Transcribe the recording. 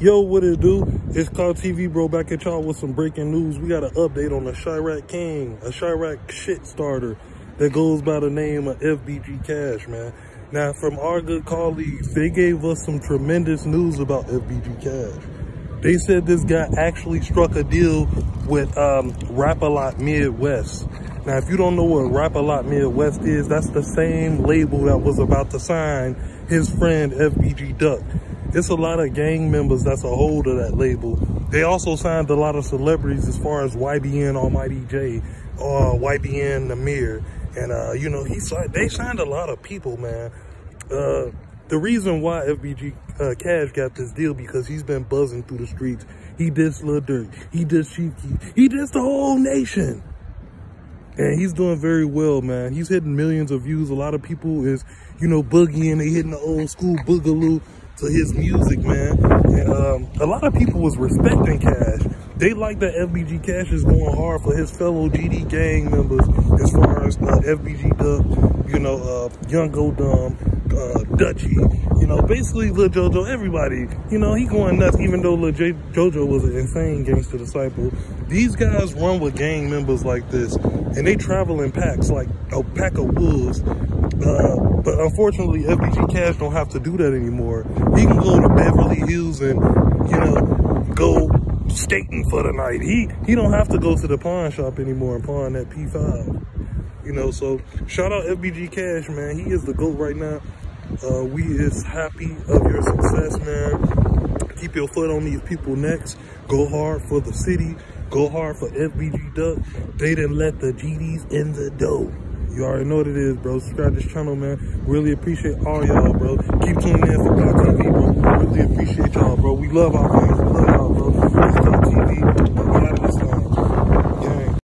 Yo, what it do? It's Clout TV, bro, back at y'all with some breaking news. We got an update on the Chiraq King, a Chiraq shit starter that goes by the name of FBG Cash, man. Now, from our good colleagues, they gave us some tremendous news about FBG Cash. They said this guy actually struck a deal with um, Rap-A-Lot Midwest. Now, if you don't know what Rap-A-Lot Midwest is, that's the same label that was about to sign his friend FBG Duck. It's a lot of gang members that's a hold of that label. They also signed a lot of celebrities as far as YBN Almighty Jay, uh, YBN Nahmir. And, uh, you know, he they signed a lot of people, man. Uh, the reason why FBG uh, Cash got this deal because he's been buzzing through the streets. He dissed Lil Durk. He Chief Keef. He dissed the whole nation. And he's doing very well, man. He's hitting millions of views. A lot of people is, you know, boogieing. They hitting the old school boogaloo to his music, man. And um, a lot of people was respecting Cash. They like that FBG Cash is going hard for his fellow GD gang members as far as uh, FBG Duck, you know, uh, Young Go Dumb, uh, Dutchy, you know, basically Lil Jojo, everybody, you know, he going nuts, even though Lil J Jojo was an insane gangster disciple. These guys run with gang members like this, and they travel in packs like a pack of wolves. Uh, but unfortunately, FBG Cash don't have to do that anymore. He can go to Beverly Hills and, you know, go skating for the night. He he don't have to go to the pawn shop anymore and pawn that P5. You know, so shout out FBG Cash, man. He is the GOAT right now. Uh, we is happy of your success, man. Keep your foot on these people necks. Go hard for the city. Go hard for FBG Duck. They didn't let the GDs in the dough. You already know what it is, bro. Subscribe this channel, man. Really appreciate all y'all, bro. Keep tuning in for Clout TV, bro. Really appreciate y'all, bro. We love our